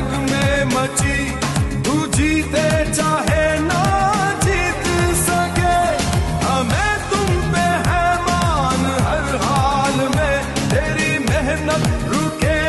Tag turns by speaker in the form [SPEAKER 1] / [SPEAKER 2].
[SPEAKER 1] जग में मची, तू जीते चाहे ना जीत सके। हमें तुम पे है मान हर हाल में, तेरी मेहनत रुके